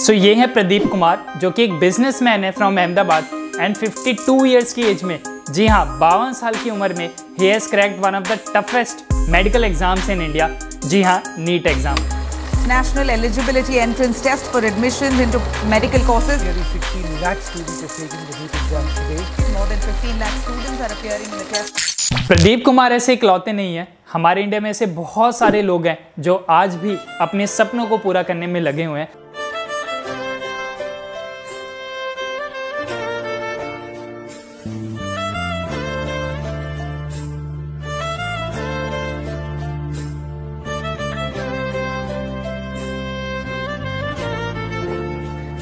सो so, ये है प्रदीप कुमार जो कि एक बिजनेसमैन है फ्रॉम अहमदाबाद एंड 52 इयर्स की एज में जी हाँ बावन साल की उम्र में ही has cracked one of the toughest medical exams in India जी हाँ NEET exam National Eligibility Entrance Test for admissions into medical courses. Nearly 16 lakh students are taking the NEET exam today. More than 15 lakh students are appearing in the test. Pradeep Kumar ऐसे इकलौते नहीं हैं हमारे India में ऐसे बहुत सारे लोग हैं जो आज भी अपने सपनों को पूरा करने में लगे हुए हैं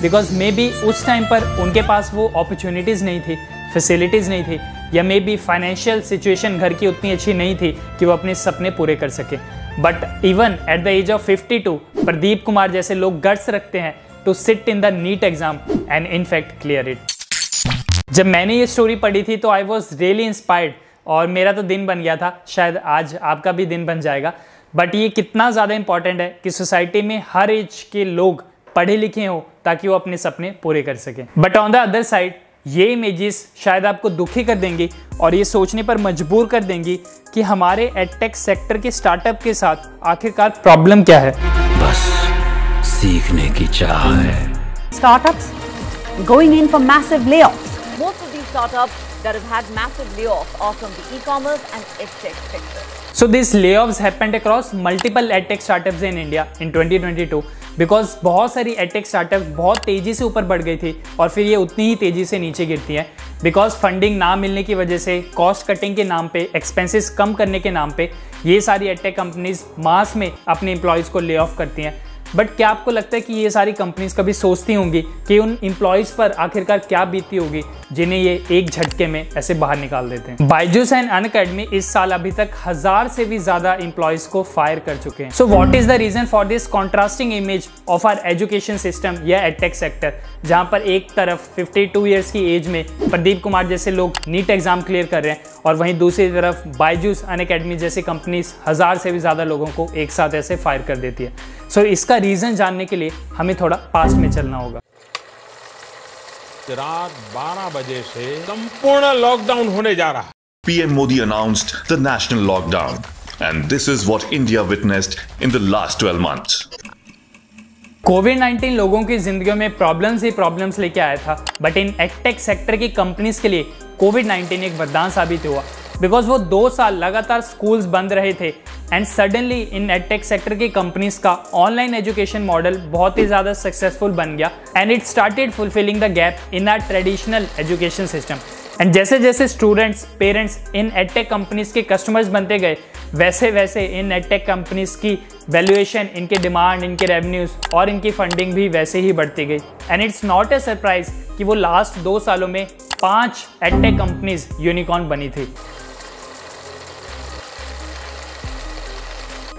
बिकॉज़ मे बी उस टाइम पर उनके पास वो अपॉर्चुनिटीज़ नहीं थी फैसिलिटीज़ नहीं थी, या मे बी फाइनेंशियल सिचुएशन घर की उतनी अच्छी नहीं थी कि वो अपने सपने पूरे कर सके। But even at the age of 52 Pradeep Kumar जैसे लोग गर्स रखते हैं to sit in the NEET exam and in fact clear it जब मैंने ये स्टोरी पढ़ी थी तो आई वॉज़ रियली इंस्पायर्ड और मेरा तो दिन बन गया था। शायद आज आपका भी दिन बन जाएगा। बट ये कितना ज़्यादा इंपॉर्टेंट है कि सोसाइटी में हर एज के लोग पढ़े लिखे हो ताकि वो अपने सपने पूरे कर सकें। But on the other side ये इमेजेस शायद आपको दुखी कर देंगी और ये सोचने पर मजबूर कर देंगी कि हमारे एडटेक सेक्टर के स्टार्टअप के साथ आखिरकार प्रॉब्लम क्या है। बस सीखने की चाह है। Startups going in for massive layoffs. Most of these startups that have had massive layoffs are from the e-commerce and edtech sectors. So these layoffs happened across multiple edtech startups in India in 2022 बिकॉज़ बहुत सारी attack startup बहुत तेज़ी से ऊपर बढ़ गई थी और फिर ये उतनी ही तेज़ी से नीचे गिरती हैं बिकॉज़ फंडिंग ना मिलने की वजह से कॉस्ट कटिंग के नाम पे एक्सपेंसेस कम करने के नाम पे ये सारी एटेक कंपनीज़ मास में अपने एम्प्लॉयज़ को ले ऑफ़ करती हैं बट क्या आपको लगता है कि ये सारी कंपनीज़ कभी सोचती होंगी कि उन एम्प्लॉयज़ पर आखिरकार क्या बीती होगी, जिन्हें ये एक झटके में ऐसे बाहर निकाल देते हैं? बाइजूस एंड अन अकेडमी इस साल अभी तक हज़ार से भी ज़्यादा एम्प्लॉयज़ को फायर कर चुके हैं। So what is the reason for this contrasting image of our education system या एडटेक सेक्टर जहाँ पर एक तरफ़ 52 ईयर्स की एज में प्रदीप कुमार जैसे लोग नीट एग्ज़ाम क्लियर कर रहे हैं और वहीं दूसरी तरफ़ बाइजूस अन अकेडमी जैसी कंपनीज़ हज़ार से भी ज़्यादा लोगों को एक साथ ऐसे फायर कर देती है। सो so, इसका रीजन जानने के लिए हमें थोड़ा पास्ट में चलना होगा। रात 12 बजे से संपूर्ण लॉकडाउन होने जा रहा है। PM Modi announced the national lockdown, and this is what India witnessed in the last 12 months. Covid 19 लोगों की जिंदगियों में प्रॉब्लम्स ही प्रॉब्लम्स लेके आया था बट इन एक्टेक सेक्टर की कंपनीज़ के लिए कोविड 19 एक वरदान साबित हुआ। बिकॉज़ वो दो साल लगातार स्कूल्स बंद रहे थे and suddenly in edtech sector की कंपनीज़ का ऑनलाइन एजुकेशन मॉडल बहुत ही ज़्यादा सक्सेसफुल बन गया। And it started fulfilling the gap in our traditional education system and जैसे जैसे स्टूडेंट्स पेरेंट्स इन एडटेक कंपनीज़ के कस्टमर्स बनते गए, वैसे वैसे इन एडटेक कंपनीज़ की वैल्यूएशन इनके डिमांड इनके रेवेन्यूज और इनकी फंडिंग भी वैसे ही बढ़ती गई। And it's not a surprise कि वो लास्ट दो सालों में पाँच एडटेक कंपनीज़ यूनिकॉर्न बनी थी।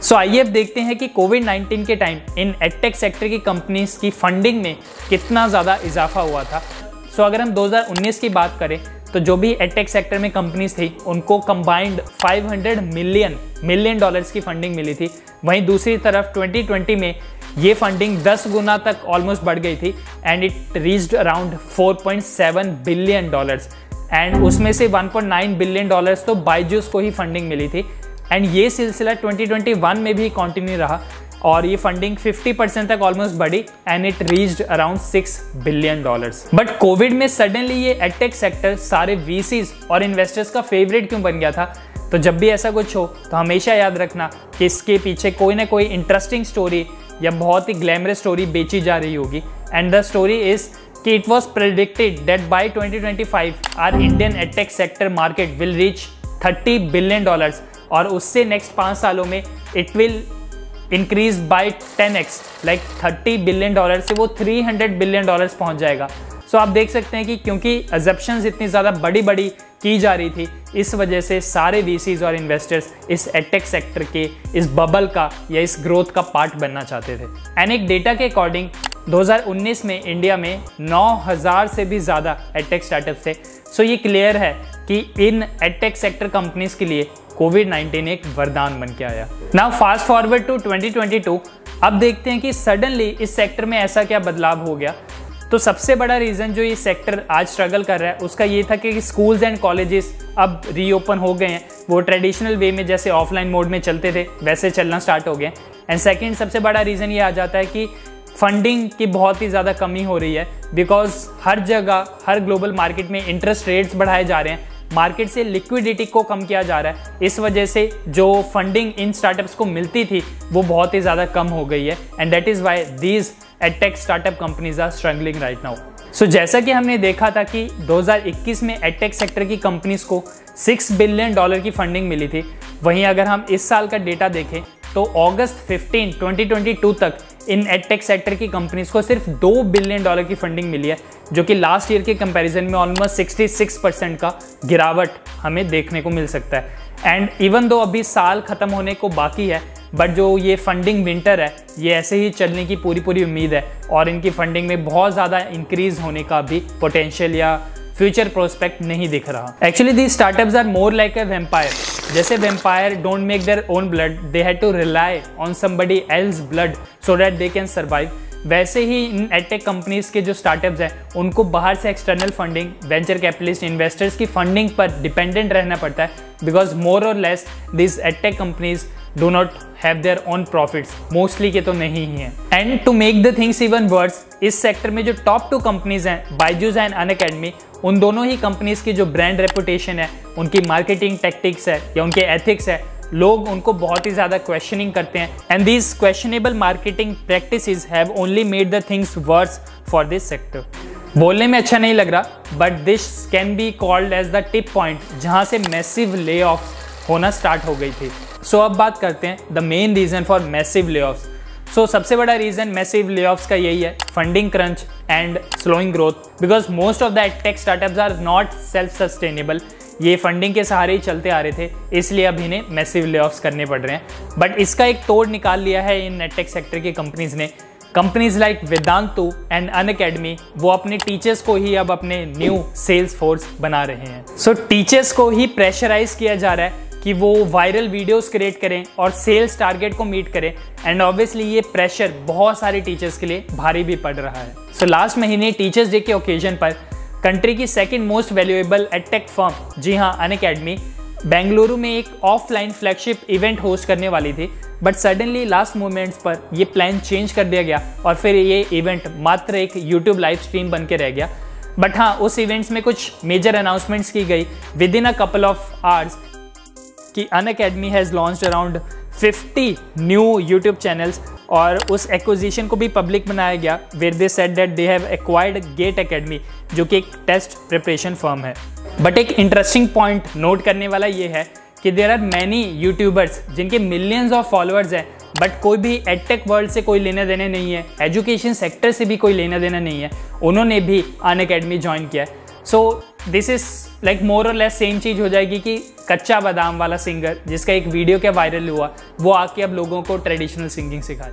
सो so, आइए अब देखते हैं कि कोविड 19 के टाइम इन एडटेक सेक्टर की कंपनीज़ की फंडिंग में कितना ज़्यादा इजाफा हुआ था। सो so, अगर हम 2019 की बात करें तो जो भी एडटेक सेक्टर में कंपनीज़ थी उनको कंबाइंड 500 मिलियन मिलियन डॉलर्स की फंडिंग मिली थी। वहीं दूसरी तरफ़ 2020 में ये फंडिंग 10 गुना तक ऑलमोस्ट बढ़ गई थी and it reached around 4.7 billion dollars and उसमें से 1.9 बिलियन डॉलर्स तो बाइजूस को ही फंडिंग मिली थी। एंड ये सिलसिला 2021 में भी कंटिन्यू रहा और ये फंडिंग 50 परसेंट तक ऑलमोस्ट बढ़ी and it reached around 6 billion dollars but covid में सडनली ये एडटेक सेक्टर सारे वीसीज और इन्वेस्टर्स का फेवरेट क्यों बन गया था? तो जब भी ऐसा कुछ हो तो हमेशा याद रखना कि इसके पीछे कोई ना कोई इंटरेस्टिंग स्टोरी या बहुत ही ग्लैमरस स्टोरी बेची जा रही होगी। एंड द स्टोरी इज़ कि it was predicted that by 2025 our Indian edtech sector market will reach 30 billion dollars और उससे नेक्स्ट पाँच सालों में it will increase ten X like thirty billion dollar से वो थ्री हंड्रेड बिलियन डॉलर्स पहुँच जाएगा। सो so, आप देख सकते हैं कि क्योंकि एजप्शन इतनी ज़्यादा बड़ी बड़ी की जा रही थी, इस वजह से सारे वीसीज और इन्वेस्टर्स इस एटेक सेक्टर के, इस बबल का या इस ग्रोथ का पार्ट बनना चाहते थे। एंड एक डेटा के अकॉर्डिंग 2019 में इंडिया में 9000 से भी ज़्यादा एटेक स्टार्टअप थे। सो so, ये क्लियर है कि इन एटेक सेक्टर कंपनीज़ के लिए कोविड 19 एक वरदान बन के आया। नाउ फास्ट फॉरवर्ड टू 2022 अब देखते हैं कि सडनली इस सेक्टर में ऐसा क्या बदलाव हो गया। तो सबसे बड़ा रीज़न जो ये सेक्टर आज स्ट्रगल कर रहा है, उसका ये था कि स्कूल्स एंड कॉलेजेस अब रीओपन हो गए हैं। वो ट्रेडिशनल वे में जैसे ऑफलाइन मोड में चलते थे, वैसे चलना स्टार्ट हो गए एंड सेकेंड सबसे बड़ा रीज़न ये आ जाता है कि फंडिंग की बहुत ही ज़्यादा कमी हो रही है। बिकॉज़ हर जगह, हर ग्लोबल मार्केट में इंटरेस्ट रेट्स बढ़ाए जा रहे हैं। मार्केट से लिक्विडिटी को कम किया जा रहा है। इस वजह से जो फंडिंग इन स्टार्टअप्स को मिलती थी, वो बहुत ही ज़्यादा कम हो गई है। And that is why these edtech startup companies are struggling right now so जैसा कि हमने देखा था कि 2021 में एडटेक सेक्टर की कंपनीज़ को 6 बिलियन डॉलर की फंडिंग मिली थी। वहीं अगर हम इस साल का डेटा देखें तो अगस्त 15 2022 तक इन एडटेक सेक्टर की कंपनीज़ को सिर्फ़ दो बिलियन डॉलर की फंडिंग मिली है, जो कि लास्ट ईयर के कंपैरिजन में ऑलमोस्ट 66 परसेंट का गिरावट हमें देखने को मिल सकता है। एंड इवन दो अभी साल खत्म होने को बाकी है बट जो ये फंडिंग विंटर है, ये ऐसे ही चलने की पूरी पूरी उम्मीद है और इनकी फंडिंग में बहुत ज़्यादा इंक्रीज होने का भी पोटेंशियल या फ्यूचर प्रोस्पेक्ट नहीं दिख रहा। Actually the startups are more like a vampire जैसे vampire don't make their own blood they had to rely on somebody else blood so that they can survive वैसे ही इन एडटेक कंपनीज़ के जो startups हैं, उनको बाहर से external funding venture capitalist investors की फंडिंग पर डिपेंडेंट रहना पड़ता है बिकॉज़ मोर और less this edtech companies do not have their own profits mostly के तो नहीं ही हैं. And to make the things even worse इस सेक्टर में जो टॉप टू कंपनीज़ हैं बाइजूज एंड अन अकेडमी उन दोनों ही कंपनीज़ की जो ब्रांड रेपुटेशन है, उनकी मार्केटिंग टेक्टिक्स है, या उनके एथिक्स है, लोग उनको बहुत ही ज़्यादा क्वेश्चनिंग करते हैं. And these questionable marketing practice have only made the things worse for this sector बोलने में अच्छा नहीं लग रहा but this can be called as the tip point जहाँ से मैसिव ले ऑफ़ होना स्टार्ट हो गई थी. सो so, अब बात करते हैं the main reason for massive ले सो सबसे बड़ा रीज़न मैसिव ले का यही है funding crunch and slowing growth because most of the tech startups are not self sustainable ये फंडिंग के सहारे ही चलते आ रहे थे इसलिए अब इन्हें मैसिव ले करने पड़ रहे हैं. बट इसका एक तोड़ निकाल लिया है इन नेटेक सेक्टर की कंपनीज़ ने. Companies like Vedantu and Unacademy वो अपने टीचर्स को ही अब अपने न्यू सेल्स फोर्स बना रहे हैं. सो so, टीचर्स को ही प्रेशराइज किया जा रहा है कि वो वायरल वीडियोस क्रिएट करें और सेल्स टारगेट को मीट करें. एंड ऑब्वियसली ये प्रेशर बहुत सारे टीचर्स के लिए भारी भी पड़ रहा है. सो so, लास्ट महीने टीचर्स डे के ओकेजन पर कंट्री की second most valuable edtech firm जी हाँ अन अकेडमी बेंगलुरु में एक ऑफलाइन फ्लैगशिप इवेंट होस्ट करने वाली थी. बट सडनली लास्ट मोमेंट्स पर यह प्लान चेंज कर दिया गया और फिर ये इवेंट मात्र एक यूट्यूब लाइव स्ट्रीम बन के रह गया. बट हाँ उस इवेंट्स में कुछ मेजर अनाउंसमेंट्स की गई. Within a couple of hours कि Unacademy has launch around 50 new YouTube channels और उस एक्विजिशन को भी पब्लिक बनाया गया where they said that they have acquired Gate Academy जो कि एक टेस्ट प्रिपरेशन फर्म है। बट एक इंटरेस्टिंग पॉइंट नोट करने वाला ये है कि देर आर मैनी यूट्यूबर्स जिनके मिलियंस ऑफ़ फॉलोअर्स हैं बट कोई भी एडटेक वर्ल्ड से कोई लेना देना नहीं है एजुकेशन सेक्टर से भी कोई लेना देना नहीं है, उन्होंने भी अन अकेडमी ज्वाइन किया है। So this is like more और लेस सेम चीज़ हो जाएगी कि कच्चा बादाम वाला सिंगर जिसका एक वीडियो क्या वायरल हुआ, वो आके अब लोगों को ट्रेडिशनल सिंगिंग सिखाए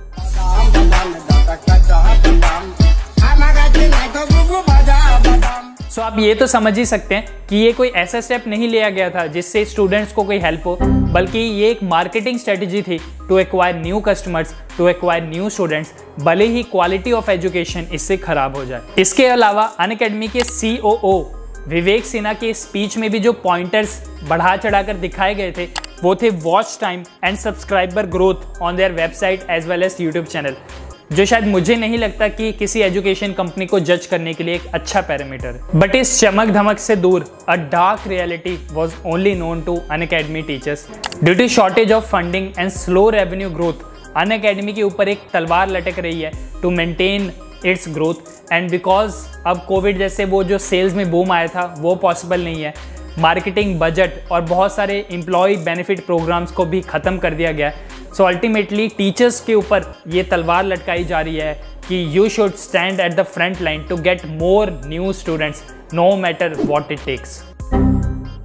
सो आप ये तो समझ ही सकते हैं कि ये कोई ऐसा स्टेप नहीं लिया गया था जिससे स्टूडेंट्स को कोई हेल्प हो, बल्कि ये एक मार्केटिंग स्ट्रेटेजी थी to acquire new customers to acquire new students भले ही क्वालिटी ऑफ़ एजुकेशन इससे खराब हो जाए। इसके अलावा अन के सी विवेक सिन्हा के स्पीच में भी जो पॉइंटर्स बढ़ा चढ़ाकर दिखाए गए थे, वो थे watch time and subscriber growth on their website as well as YouTube channel जो शायद मुझे नहीं लगता कि किसी एजुकेशन कंपनी को जज करने के लिए एक अच्छा पैरामीटर बट इस चमक धमक से दूर a dark reality was only known to Unacademy teachers due to shortage of funding and slow revenue growth Unacademy के ऊपर एक तलवार लटक रही है to maintain its growth and because अब कोविड जैसे वो जो सेल्स में बूम आया था, वो पॉसिबल नहीं है। मार्केटिंग बजट और बहुत सारे एम्प्लॉय बेनिफिट प्रोग्राम्स को भी ख़त्म कर दिया गया। सो अल्टीमेटली टीचर्स के ऊपर ये तलवार लटकाई जा रही है कि you should stand at the front line to get more new students no matter what it takes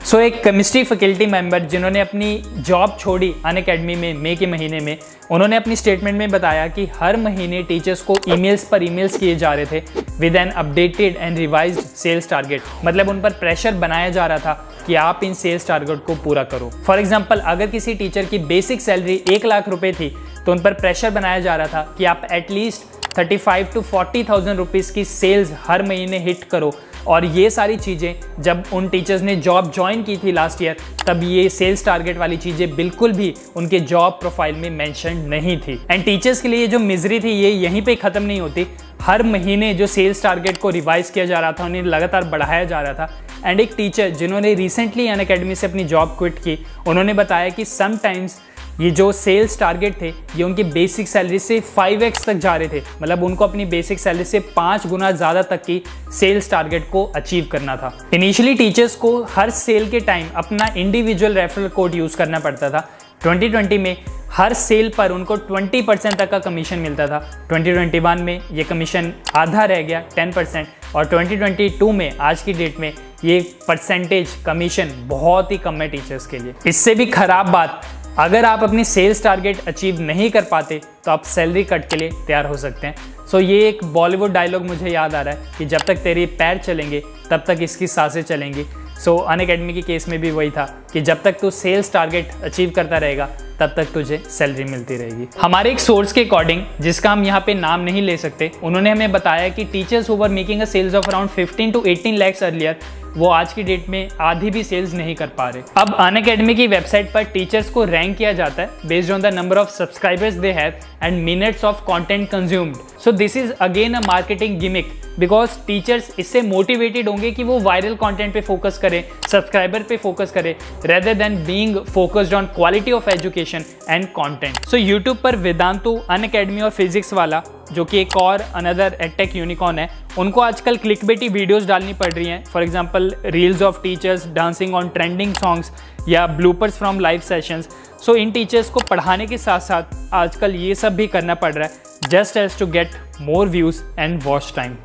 so so, एक केमिस्ट्री फैकल्टी मेंबर जिन्होंने अपनी जॉब छोड़ी अन अकेडमी में मई के महीने में उन्होंने अपनी स्टेटमेंट में बताया कि हर महीने टीचर्स को ईमेल्स पर ईमेल्स किए जा रहे थे with an updated and revise sales target मतलब उन पर प्रेशर बनाया जा रहा था कि आप इन सेल्स टारगेट को पूरा करो। फॉर एग्ज़ाम्पल अगर किसी टीचर की बेसिक सैलरी एक लाख रुपये थी तो उन पर प्रेशर बनाया जा रहा था कि आप at least thirty five to forty thousand rupees की सेल्स हर महीने हिट करो। और ये सारी चीज़ें, जब उन टीचर्स ने जॉब ज्वाइन की थी लास्ट ईयर तब ये सेल्स टारगेट वाली चीज़ें बिल्कुल भी उनके जॉब प्रोफ़ाइल में मेंशन नहीं थी। एंड टीचर्स के लिए जो मिजरी थी, ये यहीं पे ख़त्म नहीं होती। हर महीने जो सेल्स टारगेट को रिवाइज किया जा रहा था, उन्हें लगातार बढ़ाया जा रहा था। एंड एक टीचर जिन्होंने रिसेंटली अन अकेडमी से अपनी जॉब क्विट की, उन्होंने बताया कि समटाइम्स ये जो सेल्स टारगेट थे, ये उनकी बेसिक सैलरी से 5x तक जा रहे थे। मतलब उनको अपनी बेसिक सैलरी से पाँच गुना ज़्यादा तक की सेल्स टारगेट को अचीव करना था। इनिशियली टीचर्स को हर सेल के टाइम अपना इंडिविजुअल रेफरल कोड यूज़ करना पड़ता था। 2020 में हर सेल पर उनको 20 परसेंट तक का कमीशन मिलता था। 2021 में ये कमीशन आधा रह गया 10 परसेंट और 2022 में, आज की डेट में ये परसेंटेज कमीशन बहुत ही कम है टीचर्स के लिए। इससे भी खराब बात अगर आप अपनी सेल्स टारगेट अचीव नहीं कर पाते तो आप सैलरी कट के लिए तैयार हो सकते हैं। सो so, ये एक बॉलीवुड डायलॉग मुझे याद आ रहा है कि जब तक तेरे पैर चलेंगे तब तक इसकी साँसें चलेंगी। सो so, अन अकेडमी के केस में भी वही था कि जब तक तू सेल्स टारगेट अचीव करता रहेगा तब तक तुझे सैलरी मिलती रहेगी। हमारे एक सोर्स के अकॉर्डिंग जिसका हम यहाँ पे नाम नहीं ले सकते उन्होंने हमें बताया कि teachers over making a sales of around 15 to 18 lakhs earlier वो आज की डेट में आधी भी सेल्स नहीं कर पा रहे। अब अन अकेडमी की वेबसाइट पर टीचर्स को रैंक किया जाता है based on the number of subscribers they have and minutes of content consumed so this is again a marketing gimmick because teachers इससे मोटिवेटेड होंगे कि वो वायरल कंटेंट पे फोकस करें सब्सक्राइबर पे फोकस करें rather than being focused on quality of education and content so YouTube पर वेदांतु अन academy और फिजिक्स वाला जो कि एक और अनदर एटेक यूनिकॉर्न है, उनको आजकल क्लिक बेटी वीडियोज़ डालनी पड़ रही हैं। For example reels of teachers dancing on trending songs या bloopers from live sessions so in teachers को पढ़ाने के साथ साथ आजकल ये सब भी करना पड़ रहा है just as to get more views and watch time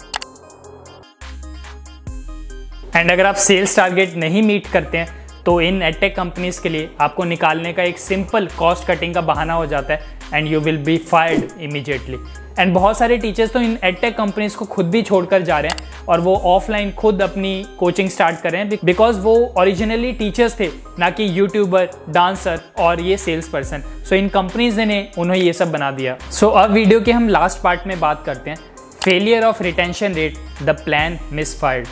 and अगर आप सेल्स टारगेट नहीं मीट करते हैं तो इन एटेक कंपनीज़ के लिए आपको निकालने का एक सिंपल कॉस्ट कटिंग का बहाना हो जाता है and you will be fired immediately and बहुत सारे टीचर्स तो इन एडटेक कंपनीज़ को खुद भी छोड़कर जा रहे हैं और वो ऑफलाइन खुद अपनी कोचिंग स्टार्ट कर रहे हैं बिकॉज़ वो ओरिजिनली टीचर्स थे ना कि यूट्यूबर डांसर और ये सेल्स पर्सन सो इन कंपनीज़ ने उन्हें ये सब बना दिया. सो so, अब वीडियो के हम लास्ट पार्ट में बात करते हैं. Failure of retention rate the plan misfired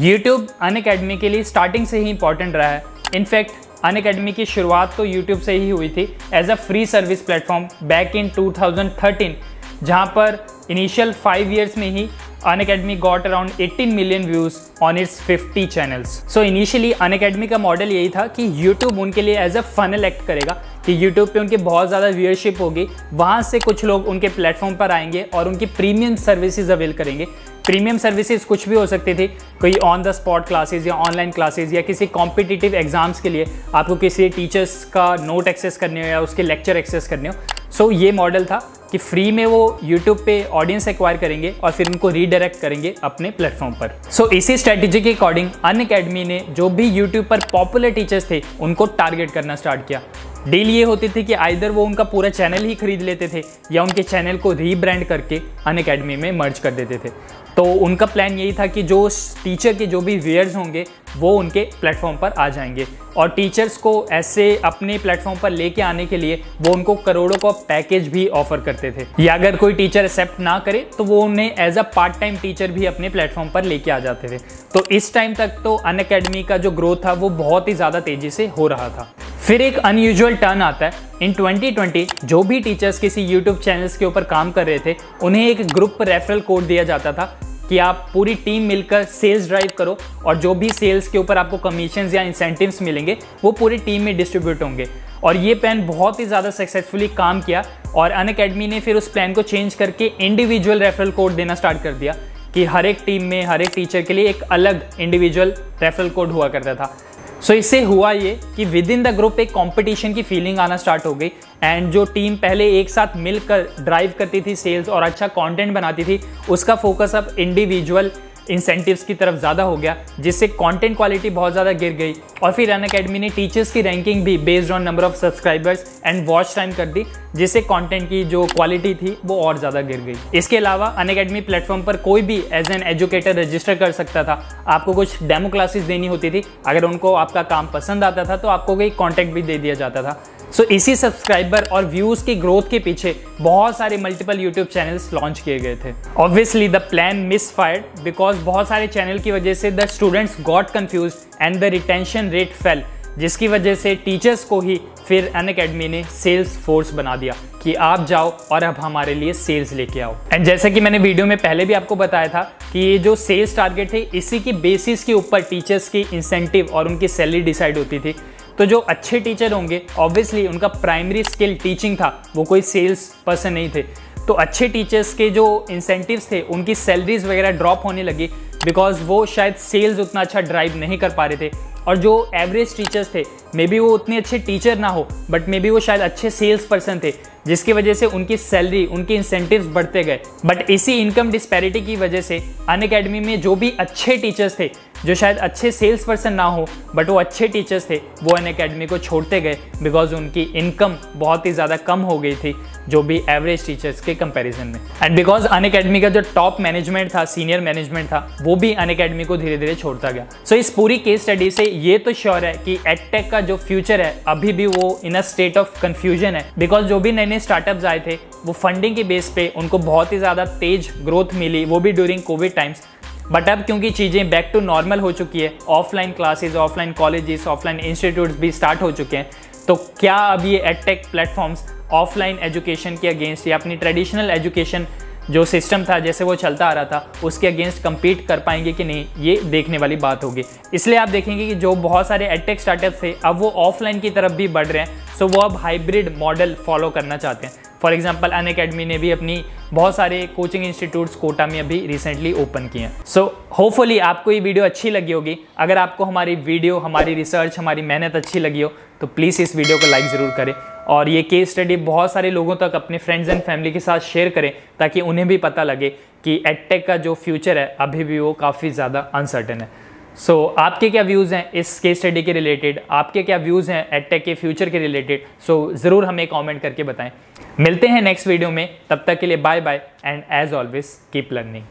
YouTube Unacademy के लिए स्टार्टिंग से ही इंपॉर्टेंट रहा है. इनफैक्ट अन अकेडमी की शुरुआत तो यूट्यूब से ही हुई थी. As a free service platform back in 2013 जहाँ पर इनिशियल फाइव ईयर्स में ही Unacademy got around 18 million views on its 50 channels so initially Unacademy का मॉडल यही था कि यूट्यूब उनके लिए एज अ फनल एक्ट करेगा कि यूट्यूब पे उनके बहुत ज़्यादा व्यूअरशिप होगी। वहाँ से कुछ लोग उनके प्लेटफॉर्म पर आएँगे और उनकी प्रीमियम सर्विसेज़ अवेल करेंगे। प्रीमियम सर्विसेज़ कुछ भी हो सकती थी कोई ऑन द स्पॉट क्लासेज या ऑनलाइन क्लासेज या किसी कॉम्पिटिटिव एग्ज़ाम्स के लिए आपको किसी टीचर्स का नोट एक्सेस करने हो या उसके लेक्चर एक्सेस करने हो। सो so, ये मॉडल था। कि फ्री में वो यूट्यूब पे ऑडियंस एक्वायर करेंगे और फिर उनको रीडायरेक्ट करेंगे अपने प्लेटफॉर्म पर। सो so, इसी स्ट्रेटेजी के अकॉर्डिंग अन अकेडमी ने जो भी यूट्यूब पर पॉपुलर टीचर्स थे उनको टारगेट करना स्टार्ट किया। डील ये होती थी कि आइधर वो उनका पूरा चैनल ही खरीद लेते थे या उनके चैनल को रीब्रांड करके अन अकेडमी में मर्ज कर देते थे। तो उनका प्लान यही था कि जो टीचर के जो भी वेयर्स होंगे, वो उनके प्लेटफॉर्म पर आ जाएँगे। और टीचर्स को ऐसे अपने प्लेटफॉर्म पर लेके आने के लिए वो उनको करोड़ों का पैकेज भी ऑफ़र करते थे। या अगर कोई टीचर एक्सेप्ट ना करे तो वो उन्हें as a part time teacher भी अपने प्लेटफॉर्म पर लेके आ जाते थे। तो इस टाइम तक तो अन का जो ग्रोथ था, वो बहुत ही ज़्यादा तेज़ी से हो रहा था। फिर एक अनयूजुअल टर्न आता है. इन 2020 जो भी टीचर्स किसी यूट्यूब चैनल्स के ऊपर काम कर रहे थे, उन्हें एक ग्रुप रेफरल कोड दिया जाता था कि आप पूरी टीम मिलकर सेल्स ड्राइव करो और जो भी सेल्स के ऊपर आपको कमीशन या इंसेंटिव्स मिलेंगे, वो पूरी टीम में डिस्ट्रीब्यूट होंगे. और ये प्लान बहुत ही ज़्यादा सक्सेसफुली काम किया और अन अकेडमी ने फिर उस प्लान को चेंज करके इंडिविजुअल रेफरल कोड देना स्टार्ट कर दिया कि हर एक टीम में, हर एक टीचर के लिए एक अलग इंडिविजुअल रेफरल कोड हुआ करता था. सो so, इससे हुआ ये कि विद इन द ग्रुप एक कंपटीशन की फीलिंग आना स्टार्ट हो गई। एंड जो टीम पहले एक साथ मिलकर ड्राइव करती थी सेल्स और अच्छा कंटेंट बनाती थी उसका फोकस अब इंडिविजुअल इंसेंटिव्स की तरफ़ ज़्यादा हो गया, जिससे कंटेंट क्वालिटी बहुत ज़्यादा गिर गई। और फिर अन अकेडमी ने टीचर्स की रैंकिंग भी based on number of subscribers and watch time कर दी, जिससे कंटेंट की जो क्वालिटी थी वो और ज़्यादा गिर गई। इसके अलावा अन अकेडमी प्लेटफॉर्म पर कोई भी एज एन एजुकेटर रजिस्टर कर सकता था। आपको कुछ डेमो क्लासेस देनी होती थी। अगर उनको आपका काम पसंद आता था तो आपको कोई कॉन्टैक्ट भी दे दिया जाता था। सो so, इसी सब्सक्राइबर और व्यूज़ की ग्रोथ के पीछे बहुत सारे मल्टीपल यूट्यूब चैनल्स लॉन्च किए गए थे। Obviously the plan misfired because बहुत सारे चैनल की वजह से the students got confused and the retention rate fail जिसकी वजह से टीचर्स को ही फिर अन अकेडमी ने सेल्स फोर्स बना दिया कि आप जाओ और अब हमारे लिए सेल्स लेके आओ। एंड जैसे कि मैंने वीडियो में पहले भी आपको बताया था कि ये जो सेल्स टारगेट थे इसी की बेसिस के ऊपर टीचर्स की इंसेंटिव और उनकी सैलरी डिसाइड होती थी। तो जो अच्छे टीचर होंगे ऑब्वियसली उनका प्राइमरी स्किल टीचिंग था, वो कोई सेल्स पर्सन नहीं थे। तो अच्छे टीचर्स के जो इंसेंटिव्स थे, उनकी सैलरीज वगैरह ड्रॉप होने लगी बिकॉज़ वो शायद सेल्स उतना अच्छा ड्राइव नहीं कर पा रहे थे। और जो एवरेज टीचर्स थे मे बी वो उतने अच्छे टीचर ना हो बट मे बी वो शायद अच्छे सेल्स पर्सन थे, जिसकी वजह से उनकी सैलरी उनके इंसेंटिव्स बढ़ते गए। बट इसी इनकम डिस्पैरिटी की वजह से, अन अकेडमी में जो भी अच्छे टीचर्स थे जो शायद अच्छे सेल्स पर्सन ना हो बट वो अच्छे टीचर्स थे वो अन अकेडमी को छोड़ते गए बिकॉज़ उनकी इनकम बहुत ही ज़्यादा कम हो गई थी जो भी एवरेज टीचर्स के कंपैरिजन में। एंड बिकॉज़ अन अकेडमी का जो टॉप मैनेजमेंट था सीनियर मैनेजमेंट था वो भी अन अकेडमी को धीरे धीरे छोड़ता गया। सो so, इस पूरी केस स्टडी से ये तो श्योर है कि एडटेक का जो फ्यूचर है अभी भी वो in a state of confusion है। बिकॉज़ जो भी नए नए स्टार्टअप्स आए थे वो फंडिंग के बेस पे उनको बहुत ही ज़्यादा तेज ग्रोथ मिली वो भी ड्यूरिंग कोविड टाइम्स बट अब क्योंकि चीज़ें बैक टू नॉर्मल हो चुकी है offline classes offline colleges offline institutes भी स्टार्ट हो चुके हैं तो क्या अब ये एडटेक प्लेटफॉर्म्स ऑफलाइन एजुकेशन के अगेंस्ट या अपनी ट्रेडिशनल एजुकेशन जो सिस्टम था, जैसे वो चलता आ रहा था, उसके अगेंस्ट कम्पीट कर पाएँगे कि नहीं, ये देखने वाली बात होगी। इसलिए आप देखेंगे कि जो बहुत सारे एडटेक स्टार्टअप थे, अब वो ऑफलाइन की तरफ़ भी बढ़ रहे हैं। सो वो अब हाइब्रिड मॉडल फॉलो करना चाहते हैं। फॉर एग्ज़ाम्पल अन अकेडमी ने भी अपनी बहुत सारे कोचिंग इंस्टीट्यूट्स कोटा में अभी रिसेंटली ओपन किए हैं। सो होपफुली आपको ये वीडियो अच्छी लगी होगी। अगर आपको हमारी वीडियो हमारी रिसर्च हमारी मेहनत अच्छी लगी हो तो प्लीज़ इस वीडियो को लाइक ज़रूर करें। और ये केस स्टडी बहुत सारे लोगों तक अपने फ्रेंड्स एंड फैमिली के साथ शेयर करें ताकि उन्हें भी पता लगे कि एडटेक का जो फ्यूचर है अभी भी वो काफ़ी ज़्यादा अनसर्टन है। सो so, आपके क्या व्यूज़ हैं इस केस स्टडी के रिलेटेड आपके क्या व्यूज़ हैं एडटेक के फ्यूचर के रिलेटेड सो so, ज़रूर हमें कमेंट करके बताएँ। मिलते हैं नेक्स्ट वीडियो में तब तक के लिए bye bye and as always keep learning